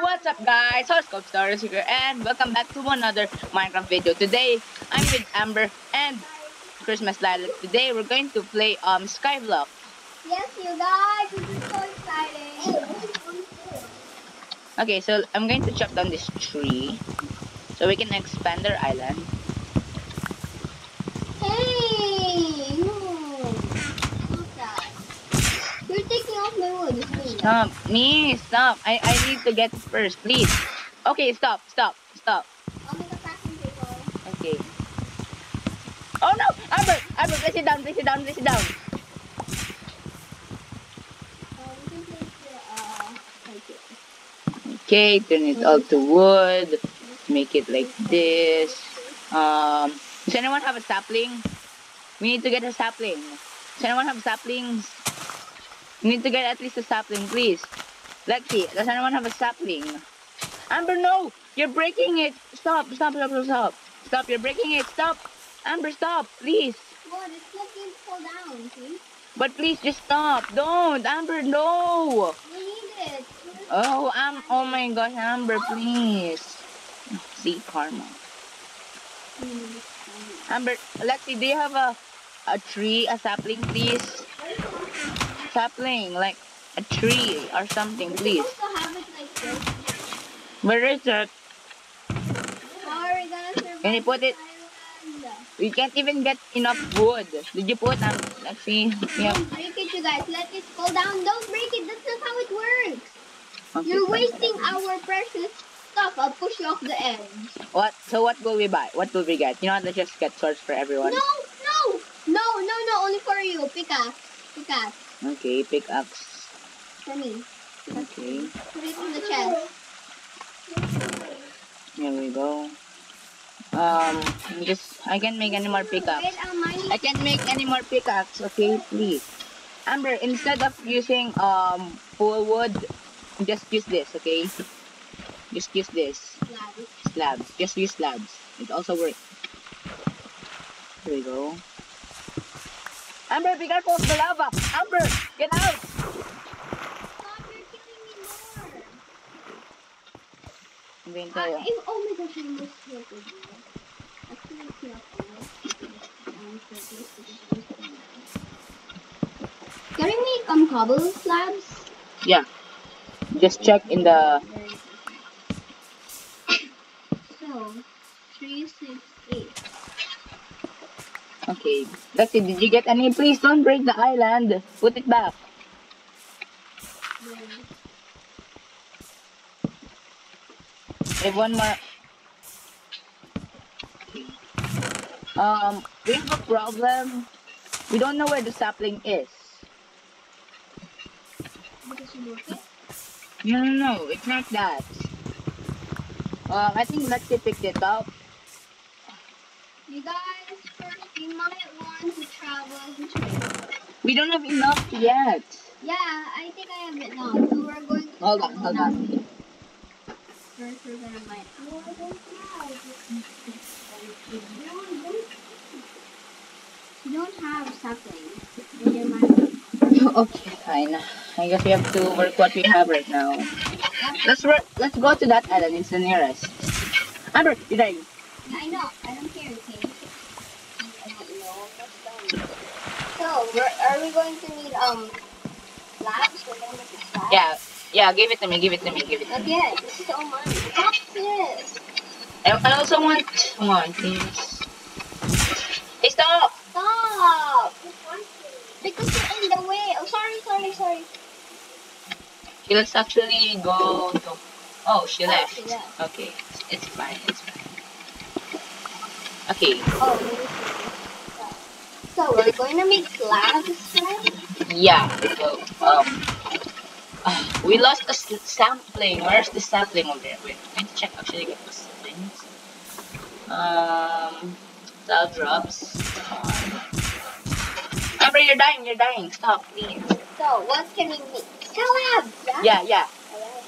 what's up guys? Horoscope Taures here and welcome back to another Minecraft video. Today, I'm with Amber and Christmas Lilac. Today, we're going to play um Skyblock. Yes, you guys, this is so exciting. Okay, so I'm going to chop down this tree so we can expand our island. Hey, no. Stop that. You're taking off my wood. It's me. Stop, me, stop. I, I need to get first, please. Okay, stop, stop, stop. Okay. Oh no! Amber! Amber, place it down, it down, it down. Okay, turn it all to wood. Make it like this. Um, does anyone have a sapling? We need to get a sapling. Does anyone have saplings? We need to get at least a sapling, please. Lexi, does anyone have a sapling? Amber, no! You're breaking it! Stop, stop, stop, stop, stop. Stop, you're breaking it. Stop! Amber, stop, please. God, it's not going to fall down, see? But please just stop. Don't. Amber, no. We need it. Oh, um, oh my gosh, Amber, please. See, karma. Hmm. Amber, Lexi, do you have a a tree, a sapling, please? Sapling, like a tree or something, please. We're supposed to have it like. Where is it? How are we gonna Can you put it-? We can't even get enough wood. Did you put um? Lexi, yeah. Don't break it, you guys. Let it fall down. Don't break it. That's not how it works. Okay, You're wasting our precious stuff. I'll push you off the edge. What? So what will we buy? What will we get? You know, let's just get swords for everyone. No, no, no, no, no. Only for you. Pickaxe. Pickaxe. Okay, pickaxe. For me. Okay, Put it in the chest. here we go. Um, just I can't make any more pickaxe. I can't make any more pickaxe, okay? Please. Amber, instead of using um full wood, just use this, okay? Just use this. Slabs. Slabs. Just use slabs. It also works. Here we go. Amber, be careful of the lava! Amber, get out! Stop, you're killing me more. I'm going to... oh my gosh, I almost killed it. I couldn't kill Can we make um cobble slabs? Yeah. Just check in the... So, three, six, eight. Okay. Let's see, did you get any? Please don't break the island. Put it back. I one more. Um, we have a problem. We don't know where the sapling is. it. No, no, no, it's not that. Um, I think Lexi picked it up. You guys, we might want to travel. We don't have enough yet. Yeah, I think I have it now. So we're going to Hold on, hold now. on. First we're gonna don't. You don't have something. in your mine. okay, fine. I guess we have to work what we have right now. Let's work. Let's go to that island. It's the nearest. Amber, you're dying. I know. I don't care, okay? I don't know. What's down We're, we going to need, um, slabs? We're going to make slabs? Yeah, yeah. Give it to me. Give it to me. Give it to me. Again, this is so much. What's this? I, I also want one, please. Hey, stop! Stop! Because you're in the way. Oh, sorry, sorry, sorry. Okay, let's actually go to. Oh, she Oh, left. she left. Okay, it's fine. It's fine. Okay. Oh, let me see. So, we're going to make slabs, right? Yeah. So, um, uh, we lost a sampling. Where's the sampling over there? Wait, I need to check actually get the saplings. Um, cloud drops. Amber, you're dying. You're dying. Stop, please. So, what can we make? Slabs! Yeah, yeah. Alright.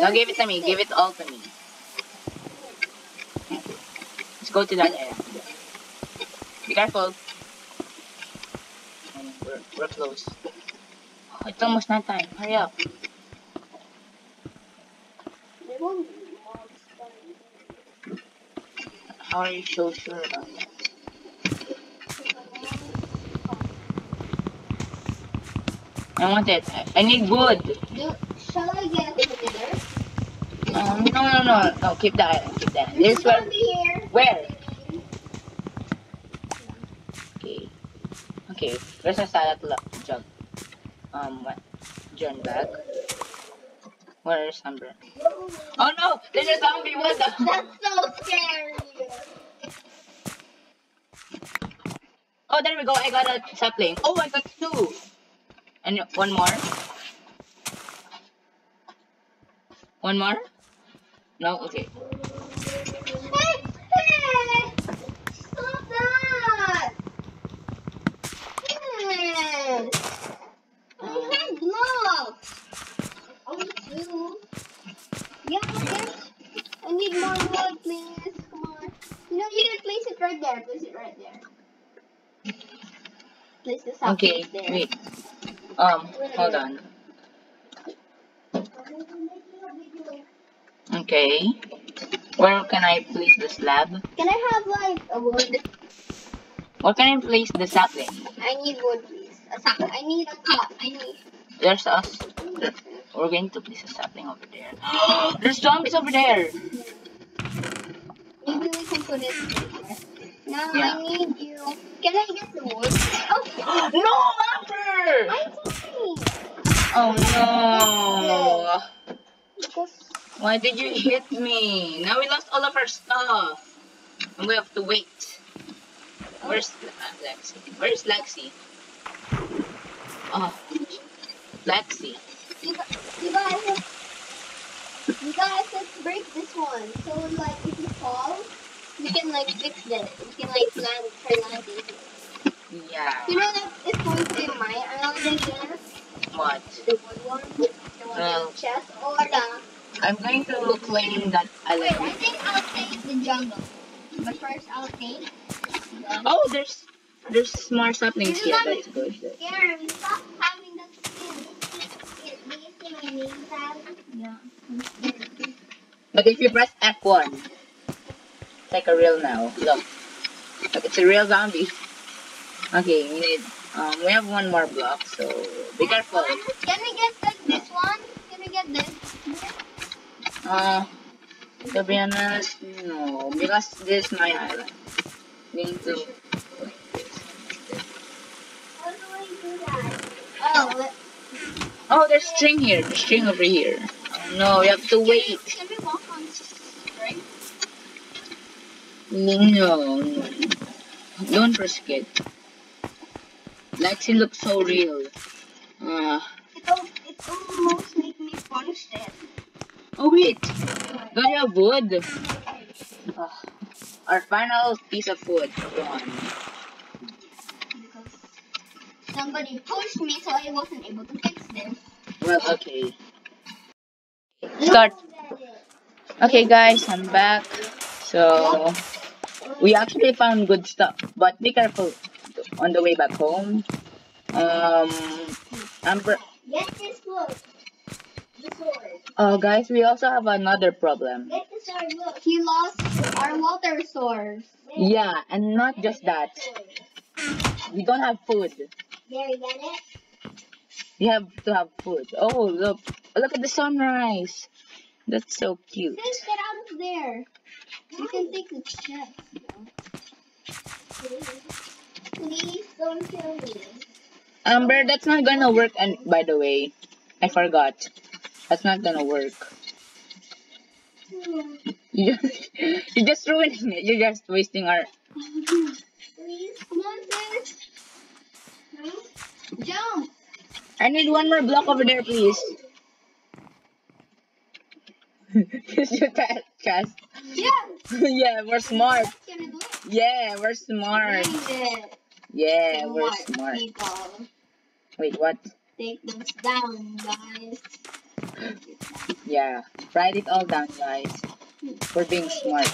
Now give it to me. Give it all to me. Let's go to that area. Be careful. Um, We're, we're close. Oh, it's almost night time. Hurry up. told you mobs spawn. How are you so sure about that? I want it. I- need wood. Do, shall I get it together? Um, no, no, no, no. Keep that. Keep that. This one. gonna be here. Where? Okay. Okay. Where's the salad jug? Um, what? John back. Where is Amber? Oh no! There's a zombie! What the? That's so scary. Oh, there we go. I got a sapling. Oh, I got two. And one more. One more? No? Okay. Hey, hey! Stop that! Hey! I had blocks. Oh, two. Yeah, yes. I need more wood, please. Come on. You know, you can place it right there. Place it right there. Place the socket Okay, there. wait. Um, hold on. Okay. Where can I place the slab? Can I have like a wood? Where can I place the sapling? I need wood, please. A sack. I need a cup. I need. There's us. We're going to place a sapling over there. There's zombies over there! Maybe we can put it here. Now Yeah. I need you. Can I get the wood? Oh, No, Amber! I'm. Oh no! Because Why did you hit me? Now we lost all of our stuff. And we have to wait. Where's uh, Lexi? Where's Lexi? Oh, Lexi. you, gu- you guys, have, you guys, let's break this one. So like, if you fall, you can like fix it. You can like land, try landing. Yeah. You know that it's going to be my island again. What? The wood one, the one Well. in the oh. chest, or the. I'm going to claim that I Wait, I think I'll take the jungle. But first, I'll take. The... Oh, there's there's more saplings is here. not That's good. Gary, stop having that skin. Do you see my name tag? Yeah. But if you press F1, it's like a real now. Look, look, it's a real zombie. Okay, we need. Um, we have one more block, so be careful. Can we get like this one? Can we get this? Uh, to be honest, no, because this is my island. We need to. How do I do that? Oh, Oh, there's string here. There's string over here. Oh, no, we have to wait. can we walk on string? No, no. Don't risk it. Lexi looks so real. Uh, It, al- it almost made me punch it. oh wait, don't you have wood? Uh, our final piece of wood gone. Somebody pushed me so I wasn't able to fix this. Well, okay. Start. Okay, guys, I'm back. So, we actually found good stuff, but be careful on the way back home. Um, Amber. Get this sword. Oh, guys, we also have another problem. Get the sword, look. He lost our water source. Yeah, and not just that. We don't have food. There, you get it? We have to have food. Oh, look. Look at the sunrise. That's so cute. Sis, get out of there. You can take the chest. Please don't kill me. Amber, that's not gonna work. And by the way, I forgot. That's not gonna work. Hmm. You just, you're just ruining it. You're just wasting our. Please, come on, sis. No? Jump. I need one more block over there, please. Use your chest. Yeah. yeah, we're smart. Can I do it? Yeah, we're smart. Yeah, we're Smart people. Wait, what? Take those down, guys. Yeah, write it all down, guys. We're being smart.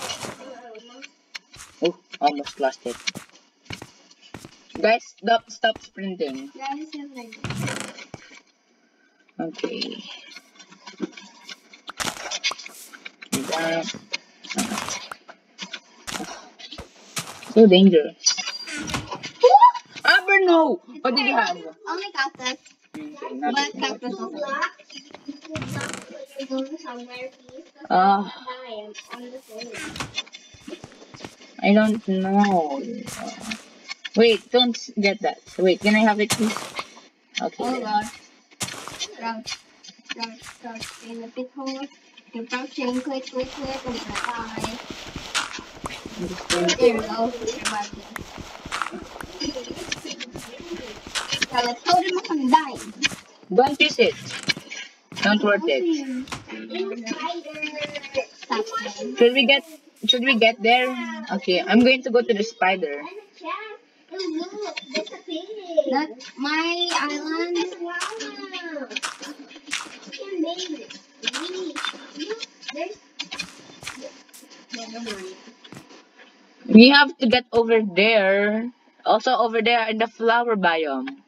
Oh, almost lost it. Guys, stop, stop sprinting. Guys, Okay. Uh, so dangerous. Amber, no! What did you have? Only cactus. But cactus also. Uh, I don't know. Wait, don't get that. Wait, can I have it, please? Okay. Oh god. Crouch. Crouch, crouch. In the pit hole. You're crouching. Click, click, click. And then die. I'm just going to- There we go. You're back in. Now let's hold him up and dying. Don't use it. Don't worth it. Stop. Should we get? Should we get there? Okay, I'm going to go to the spider. Not my island. We have to get over there. Also over there in the flower biome.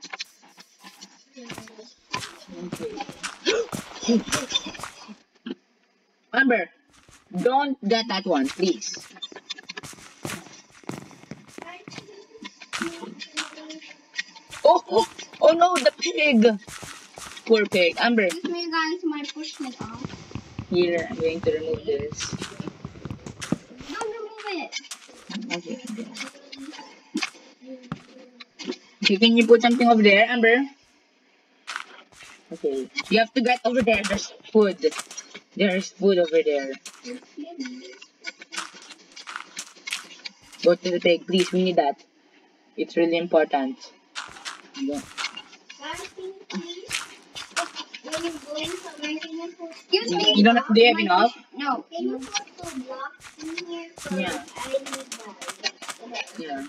Amber, don't get that one, please. Oh, oh, oh no, the pig. Poor pig. Amber, Excuse me guys, my push me off. here, I'm going to remove this. Don't remove it. Okay. Okay, can you put something over there, Amber? Okay. You have to get over there. There's food. There's food over there. Go to the pig, please. We need that. It's really important. Yeah. You don't have, do you have enough? No. Yeah. Yeah.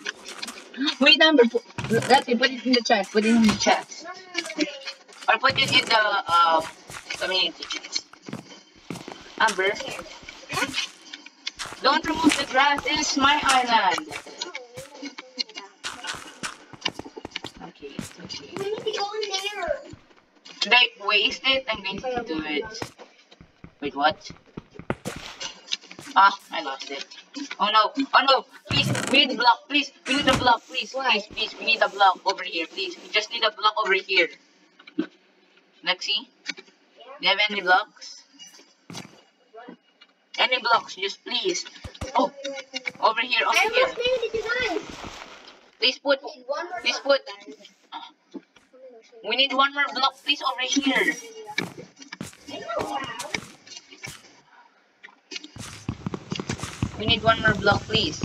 Wait, Amber. Put, let's put it in the chat. Put it in the chat. Or put it in the uh, community chat. Amber. Don't remove the grass. It's my island. Okay, okay. We need to go in there. I waste it? I'm going to do it. Wait, what? Ah, I lost it. Oh no, oh no, please, we need a block, please, we need a block, please, please, please, we need a block over here, please. We just need a block over here. Lexi, do you have any blocks? What? Any blocks, just please. Oh, over here, over I here. made it. Please put, please put, we need one more block, please, over here. We need one more block, please.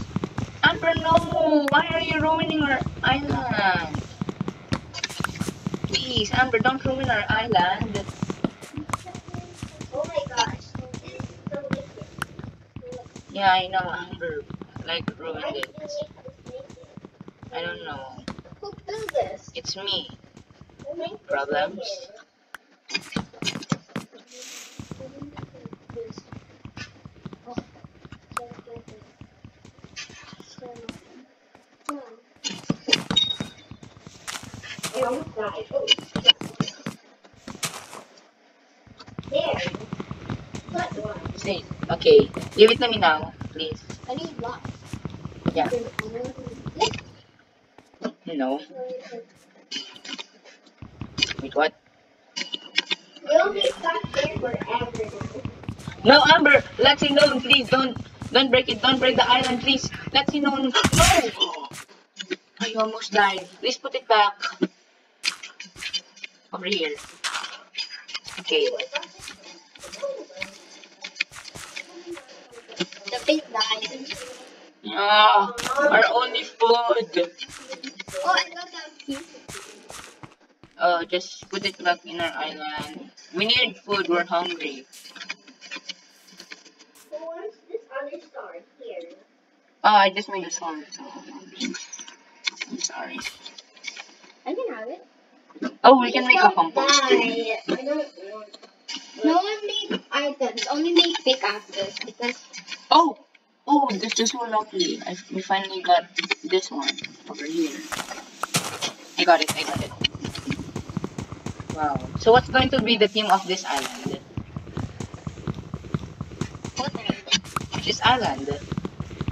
Amber, no! Why are you ruining our island? Please, Amber, don't ruin our island. Oh my gosh. This is so wicked. Yeah, I know, Amber, like, ruined it. I don't know. Who built this? It's me. Problems? Died. Oh. There. What one? See, okay. Give it to me now, please. I need blocks. Yeah, no. Wait, what? We'll be stuck there forever No. Amber, Lexi, no, please don't, don't break it, don't break the island, please. Lexi, no, no. I almost died. Please put it back. Here. Okay. The big died. Ah, our only food. Oh, I got that. Uh, just put it back in our island. We need food, we're hungry. Who wants this other star here? Oh, I just made a sword, so I'm sorry. I can have it. Oh, we can make a compost. I don't. No one make items, only make pickaxes because Oh, oh, this just so lucky. I, we finally got this one over here. I got it, I got it. Wow. So what's going to be the theme of this island? this island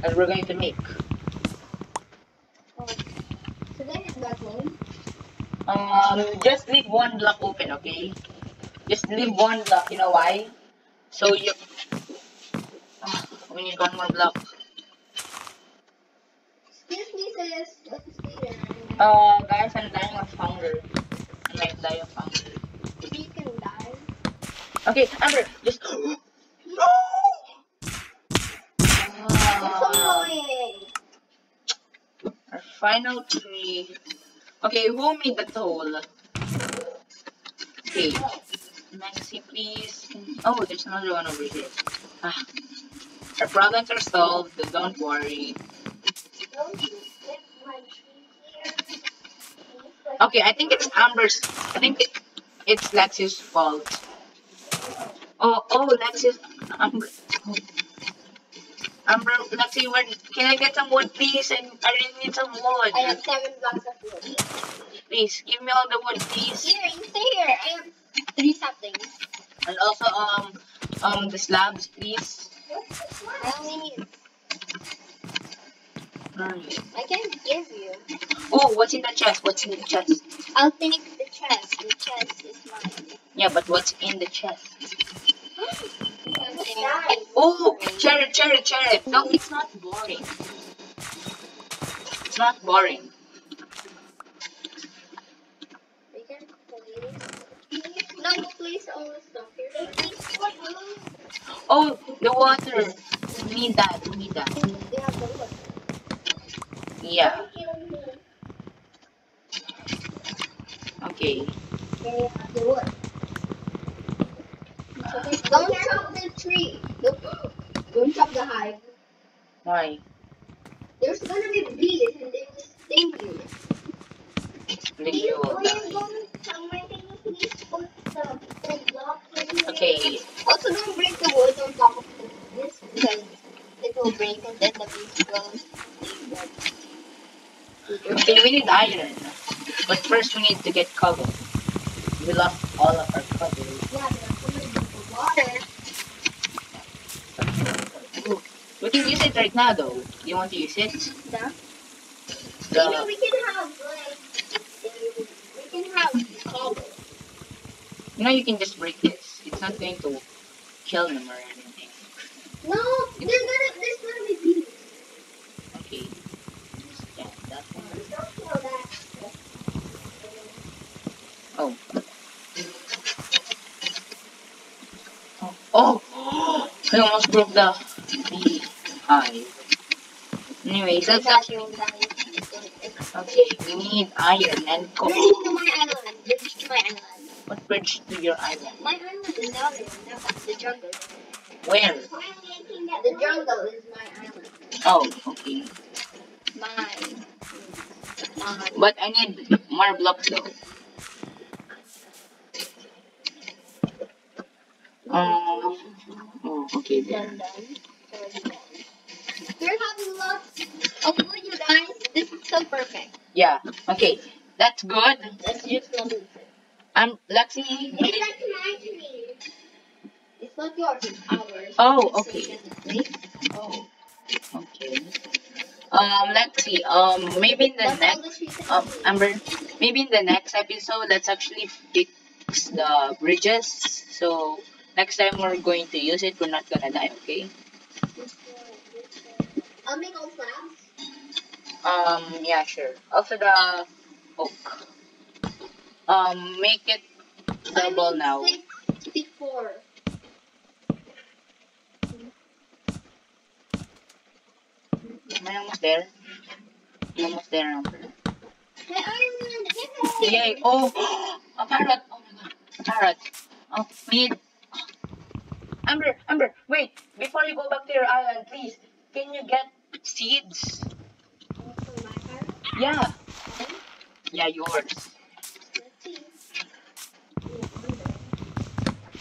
that we're going to make. Oh. So then it's not one. Um, just leave one block open, okay? Just leave one block. You know why? So you. Ah, we need one more block. Excuse me, sis. Let's stay there. Uh, guys, I'm dying of hunger. I might die of hunger. Maybe you can die. Okay, Amber, just. no! Annoying. our final tree. Okay, who made the toll? Okay. Maxi, please. Oh, there's another one over here. Ah. Our problems are solved, don't worry. Don't here? Okay, I think it's Amber's. I think it, it's Lexi's fault. Oh, oh, Lexi's. Amber. Amber, Lexi, where, can I get some wood, please? And I really need some wood. I have seven blocks of wood. Please, give me all the wood, please. Here, you stay here. I have three saplings. And also, um, um, the slabs, please. I only need. Alright. I can give you. Oh, what's in the chest? What's in the chest? I'll take the chest. The chest is mine. Yeah, but what's in the chest? Oh, cherry, cherry, cherry. No, it's not boring. It's not boring. We can. No, place all the stuff here. Oh, the water. We need that. We need that. Yeah. Okay. They have the wood. Don't chop the tree. Nope. Don't chop the hive. Why? There's gonna be bees and they will sting you. Then you. Okay. Also, don't break the wood on top of this because it will break and then the bees will. Okay, we need iron. But first we need to get cover. We lost all of our cover. Yeah, there's gonna be the water. We can use it right now though. You want to use it? Yeah. You know, we can have like we can have cobble. you know you can just break this. It's not going to kill them or anything. No, gonna there's gonna be bees. Okay. Just get that one. Don't kill that. Oh. Oh! Oh! I almost broke the bee hive. Anyways, you'll okay. We need iron and coal. Bridge to my island. Bridge to my island. What bridge to your island? My island is down. Now the jungle. Where? The jungle is my island. Oh, okay. Mine. Mine. But I need more blocks though. Um. Oh, okay then. Done, done. Already done. We're having lots of wood, you guys. This is so perfect. Yeah. Okay. That's good. Let's just not lose it. I'm Lexi. It's like my tree. It's not yours, it's ours. Oh, okay. Oh. Okay. Um. Let's see. Um. Maybe in the That's next. the trees that Um. Amber. Maybe in the next episode, let's actually fix the bridges. So next time we're going to use it, we're not gonna die. Okay. I'll make all slabs. Um, yeah, sure. Also the oak. Um, make it double I need now. Six before. Am I almost there? I'm almost there, Amber. Hey, Iron Man, Yay! Oh, a parrot! Oh my god, a parrot. Oh, we need. Amber, Amber, wait! Before you go back to your island, please, can you get seeds? Yeah. Yeah, yours.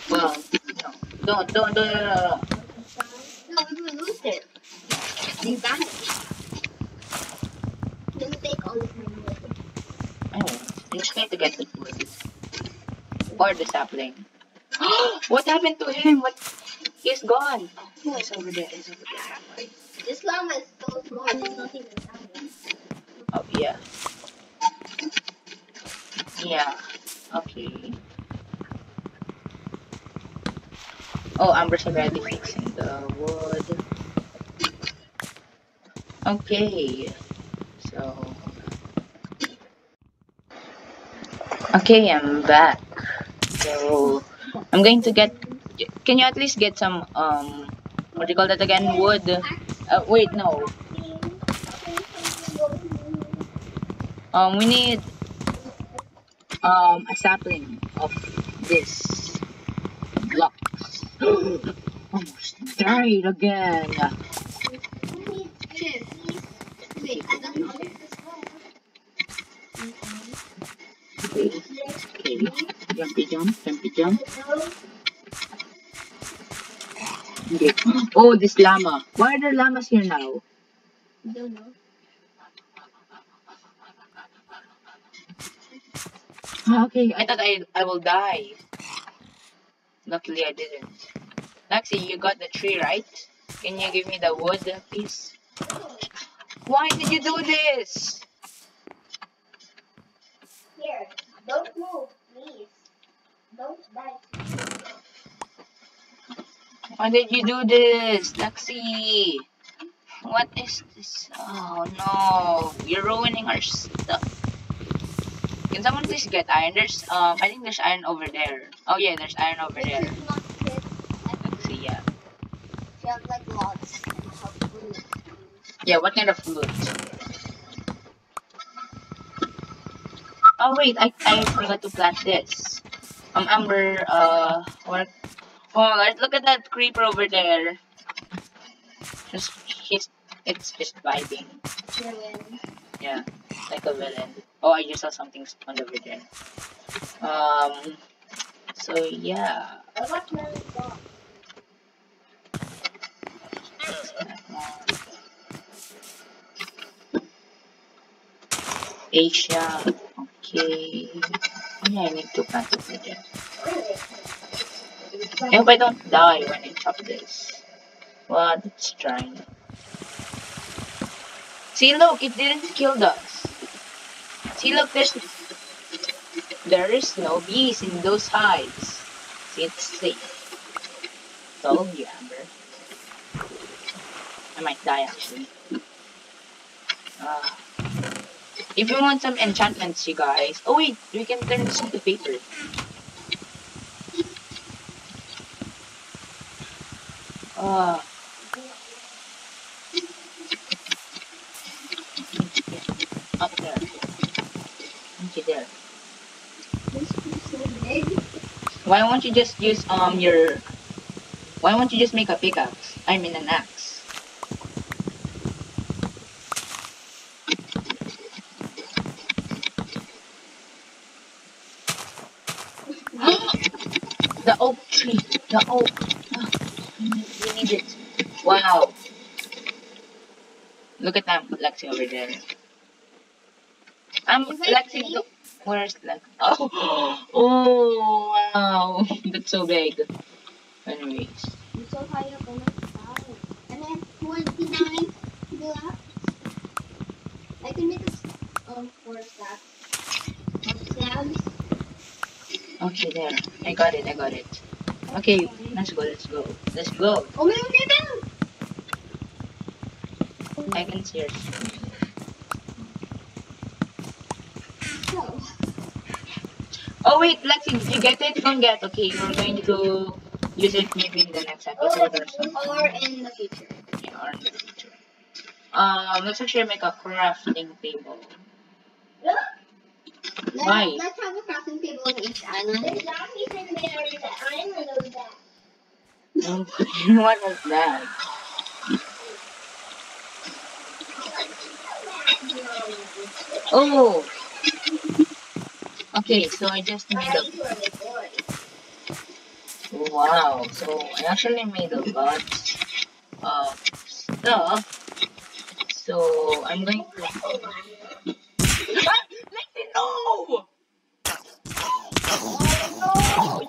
Well, no, don't, don't, don't, no, no, no. No, we will lose it. They vanish. Don't take all of my wood. Oh, I'm just going to get the wood. Or the sapling. what happened to him? What? He's gone. Oh, it's over there. It's over there. This llama is so small. It's not even llama. Oh, yeah. Yeah. Okay. Oh, Amber's already fixing the wood. Okay. So. Okay, I'm back. So, I'm going to get. Can you at least get some um, what do you call that again? Wood. Uh, wait, no. Um, we need um a sapling of this blocks. Almost died again. Okay. Jumpy jump, jumpy jump. Oh, this llama. Why are there llamas here now? don't know. Okay, I thought I I will die. Luckily, I didn't. Lexi, you got the tree, right? Can you give me the wood, please? Why did you do this? Here, don't move, please. Don't bite. Why did you do this, Lexi? What is this? Oh no, you're ruining our stuff. Can someone please get iron? There's um, I think there's iron over there. Oh yeah, there's iron over This there. is not fit. Lexi, yeah. Has like lots of. Yeah, what kind of loot? Oh wait, I, I forgot to plant this. Um, Amber, uh, what? Oh, look at that creeper over there. Just, he's, it's just vibing. Chilling. Yeah, like a villain. Oh, I just saw something spawned over there. Um, so yeah. Asia, okay. Yeah, I need to plant over there. I hope I don't die when I chop this. Well, let's try. See, look, it didn't kill us. See, look, there's there is no bees in those hives. See, it's safe. Told you, Amber. I might die actually. Ah. if you want some enchantments, you guys. Oh wait, we can turn this into paper. Why won't you just use um your why won't you just make a pickaxe? I mean an axe. the oak tree. The oak. Ah, we need it. Wow. Look at that Lexi over there. I'm Is look- Where's Lex? Oh, oh, wow. That's so big. Anyways. I'm so high up on the side. And then 29 blocks. I can make a s- oh, four stacks. Okay, there. I got it, I got it. Okay, let's go, let's go. Let's go. Oh, my God! I can see your screen. So, Oh wait, Lexi, did you get it? Don't get. Okay, we're going to use it maybe in the next episode or something. or in the future. Yeah, or in the future. Um, let's actually make a crafting table. Let's, Why? let's have a crafting table on each island. There's zombies in there. The island knows that. What was that? Oh! Okay, so I just made a Wow, so I actually made a lot of stuff. So I'm going to. Ah! Lexi, no!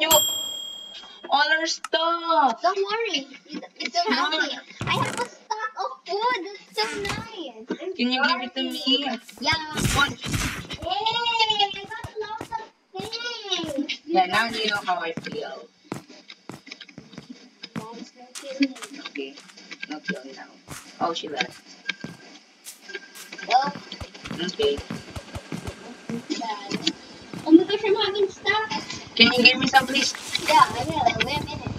You. All our more stuff. Don't worry. You, you still have No. me. I have a stock of food. That's so nice. Can you give it to me? Yeah. What? Hey, I got lots of things. Yeah, now you know how I feel. Mom's gonna kill me. Okay. No killing now. Oh, she left. Oh, Okay. Oh my gosh, I'm having stuff. Can you give me some, please? Yeah, I will. Wait a minute.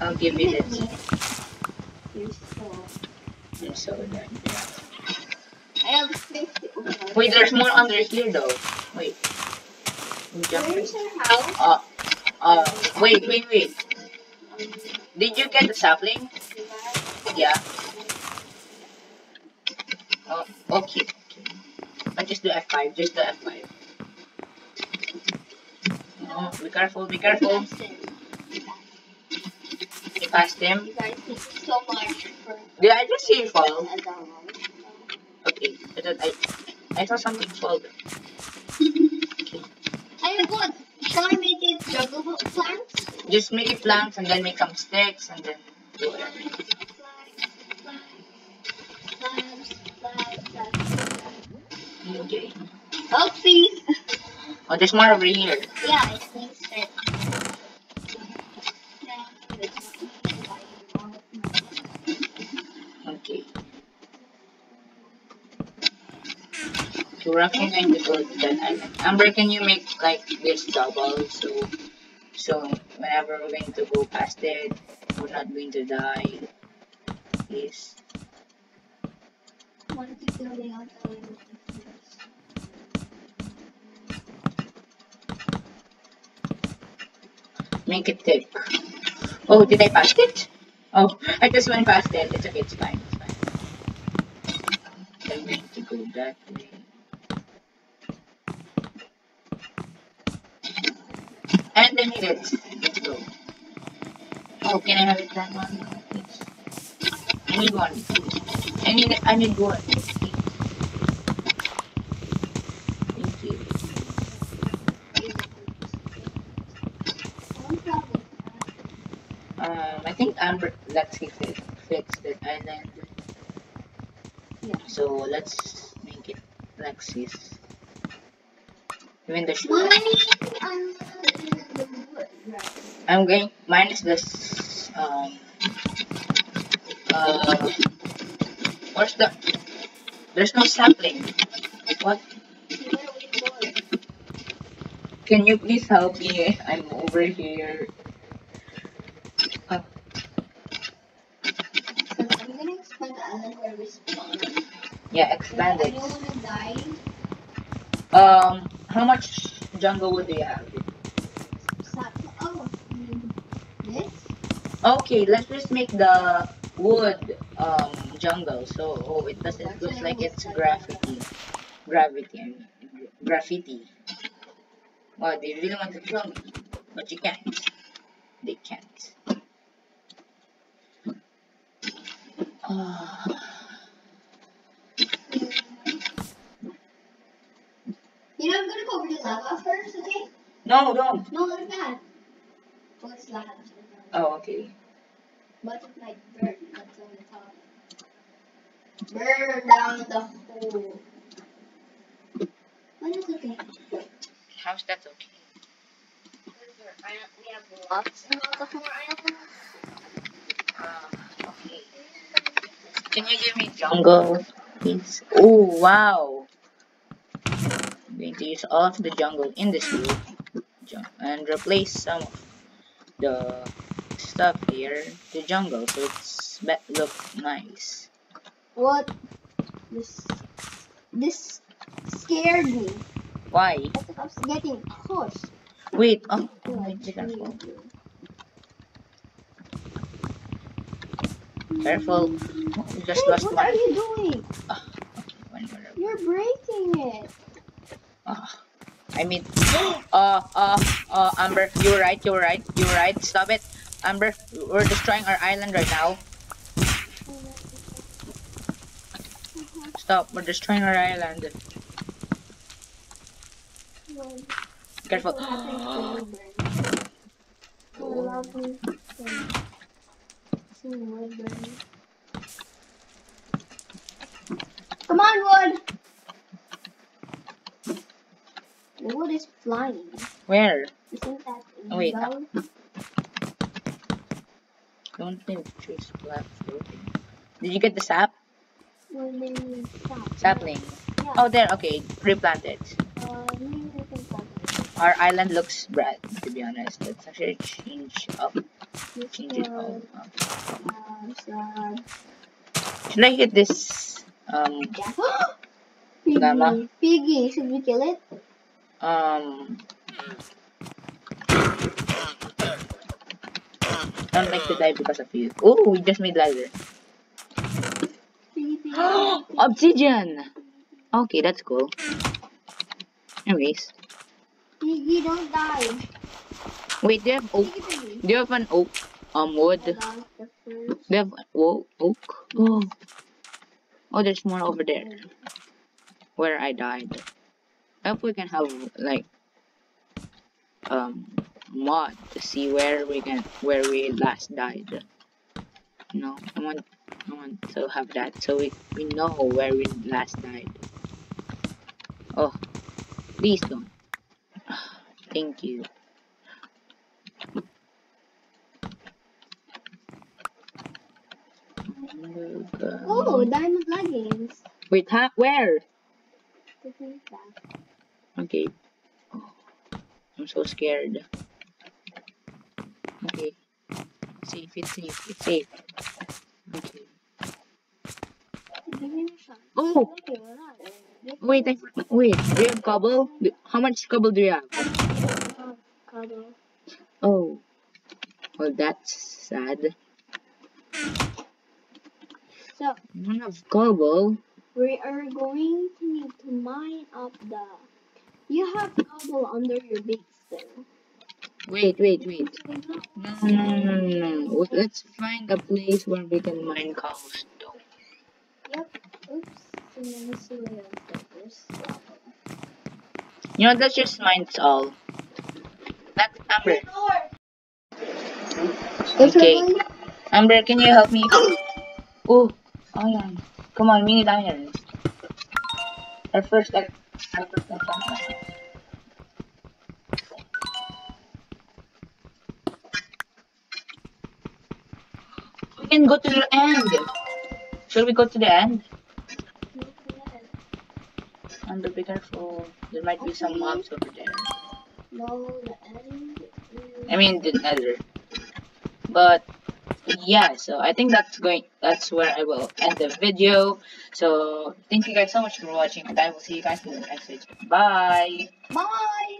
I'll give you this. me. You're so. You're so done. I have 50. Oh, my Wait, More under here though. Wait. Where's your house? Uh, uh, wait, wait, wait. Did you get the sapling? Yeah. Oh, okay. okay. I just do F5, just do F5. Oh, be careful, be careful. You passed him. You guys, thank you so much for Did I just see you fall? Okay, I thought I, I saw something fall. I have good. Shall I make it jungle plants? Just make it planks and then make some sticks and then do whatever. Okay. Oopsies. Oh, there's more over here. Yeah, That island. Amber, can you make like this double so so whenever we're going to go past it, we're not going to die. Please. Make it thick. Oh, did I pass it? Oh, I just went past it. It's okay, it's fine, it's fine. I'm going to go that way. Then hit it. Let's go. Oh, can I have it that one? I need one. I need I need one. Um, I think Amber, let's fix it, fix the island. Yeah. So let's make it Lexis. Even the sh- I'm going minus this. Um. Uh. Where's the? There's no sapling. What? Can you please help me? I'm over here. Uh, I'm gonna expand the island where we spawn. yeah, expand it. don't wanna die. Um, how much jungle do you have? Sa- Oh, mm, this? Okay, let's just make the wood um jungle so oh it doesn't look like it's graffiti. Gravity, I mean gra- graffiti. Wow, they really want to kill me, but you can't. They can't. You know, I'm gonna go over the lava first, okay? no, don't. No, like that. Oh, it's lava. Oh, okay. But it's like burn, that's on the top. Burn down the hole. But it's okay. How's that okay? We have lots and lots of more islands. Ah, okay. Can you give me jungle, please? Oh, wow. I'm going to use all of the jungle in this room and replace some of the stuff here to jungle so it's look nice. What? This, this scared me. Why? I think I was getting pushed. Wait, oh, Oh, oh I be careful. Oh, just hey, lost what one. are you doing? Ah, okay. You're breaking it. Ah, I mean, uh, uh, uh, Amber, you were right, you were right, you were right. Stop it, Amber. We're destroying our island right now. Stop, we're destroying our island. Careful. What happens when you burn? Probably. some wood burning. Come on, wood! The wood is flying. Where? Isn't that Oh, wait. illegal? Don't think choose left floating. Did you get the sap? Well. Sapling. Yeah. Oh, there. Okay, replanted. Uh, maybe we can plant it. Our island looks bad, to be honest. Let's actually change up. Change it wood, up. Should I get this? Um, Piggy. Piggy, should we kill it? um. Don't like to die because of you. Oh, we just made piggy. Obsidian! Okay, that's cool. Anyways. Piggy, don't die. Wait, do you have oak? Do you have an oak? Um, wood? Hold on, the first. Do you have whoa, oak? Oh. oh, there's more over there. Where I died. I hope we can have, like, um, mod to see where we can, where we last died. No, I want, I want to have that so we, we know where we last died. Oh, please don't. Thank you. Oh, diamond leggings. Wait, huh? Where? Look at that. Okay. Oh, I'm so scared. Okay. Safe, it's safe, it's safe. Okay. Give me a shot. Oh! We're not there. Get Wait, I, wait, do you have cobble? How much cobble do you have? cuddle. Oh. Well, that's sad. So, I don't cobble. we are going to need to mine up the. You have cobble under your base though. Wait, wait, wait. No, no, no, no, no, no. Let's find a place where we can mine cobblestone. Yep. Oops. And let me see where there's. You know, let's just mine all. That's Amber. Okay. Amber, can you help me? Oh, iron. Come on, we need iron. Our first, like, our first enchantment. Can go to the end. Shall we go to the end? Amber, be careful. There might be some mobs over there. No, the end. I mean the nether. But yeah, so I think that's going that's where I will end the video. So thank you guys so much for watching and I will see you guys in the next video. Bye! Bye.